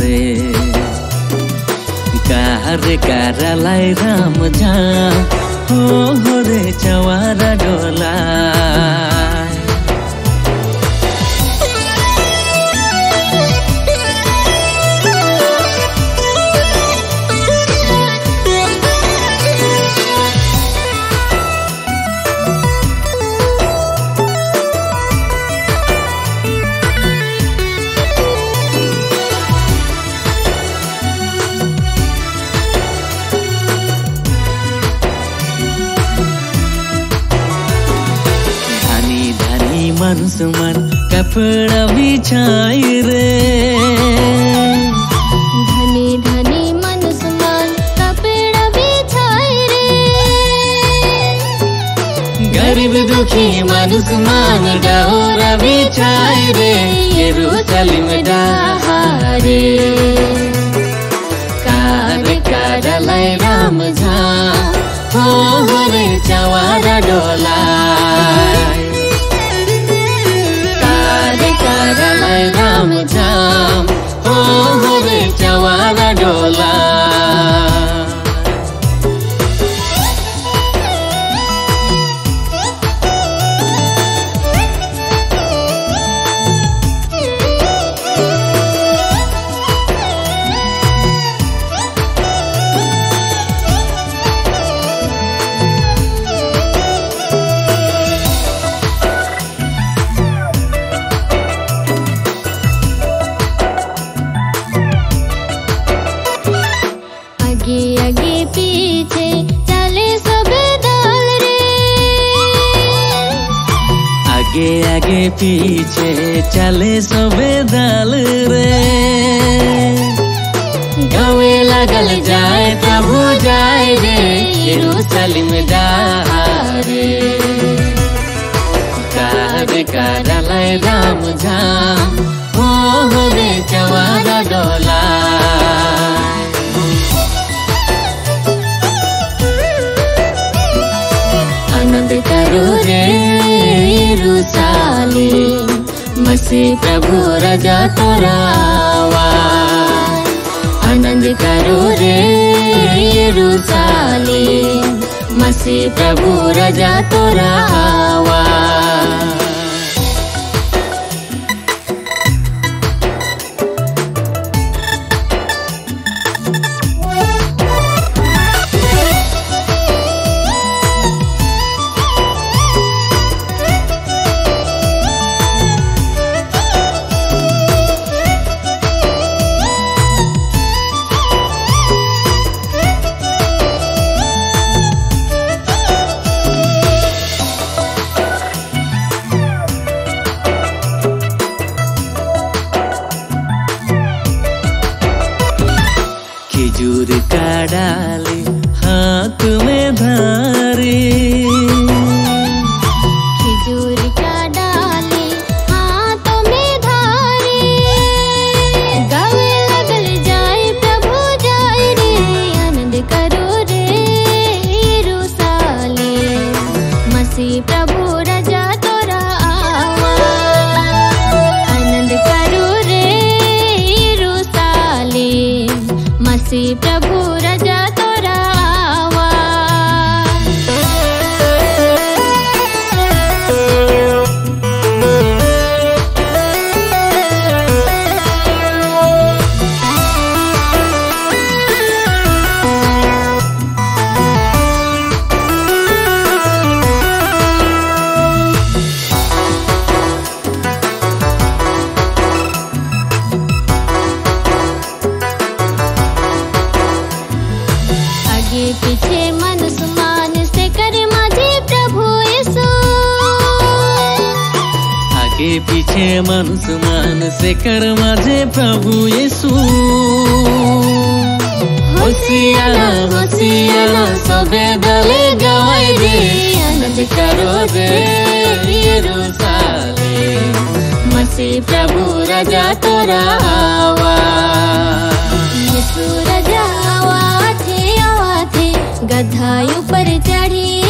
रे। कार कारलाई राम जा। हो हो रे चवारा डोला। सुमन कपड़ा बिछाई रे। धनी धनी मन सुमान कपड़ा बिछाए रे। गरीब दुखी मानुस मान डोरा बिछाई रे। डहारे कार राम झाम हो हो रे चवारा डोला। पीछे चले सबे दल रे। गावे लागल जाए, प्रभु जाए रे, यरूशलेम डारे कार करलाई राम झाम हो रे चवारा डोला। आनंद करो रे। रुसाली मसीह प्रभु राजा तोरावा। आनंद करो रे रुसाली मसीह प्रभु राजा तोरावा। प्रभु राजा आगे पीछे मन से कर माझे प्रभु यीशु सबे दले गवाई आनंद करो रे यरूशलेम मसीह प्रभु राजा तोरा आवा। यीशु राजा आवा थे आवा थे ऊपर चढ़ी